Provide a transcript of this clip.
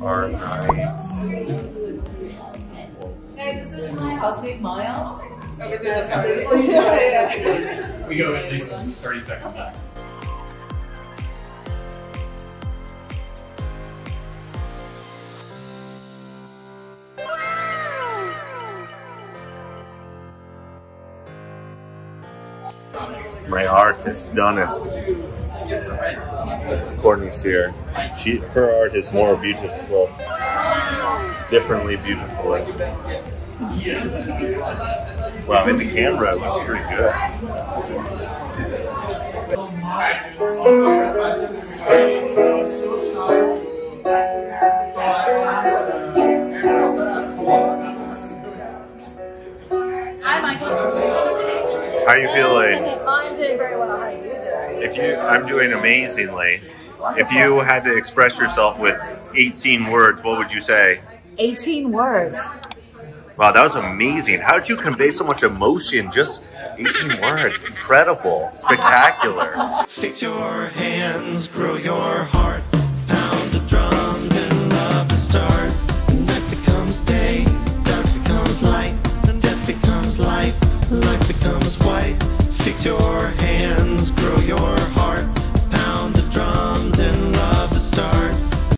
our night. Guys, this is my housemate Maya. Oh, we go at least 30 seconds back. My artist done it. Courtney's here. She, her art is more beautiful, differently beautiful. Wow, in the camera, it looks pretty good. Hi, Michael. How are you feeling? I'm doing very well. How are you doing? If you, I'm doing amazingly. If you had to express yourself with 18 words, what would you say? 18 words. Wow, that was amazing. How did you convey so much emotion? Just 18 words. Incredible. Spectacular. Fix your hands, grow your heart.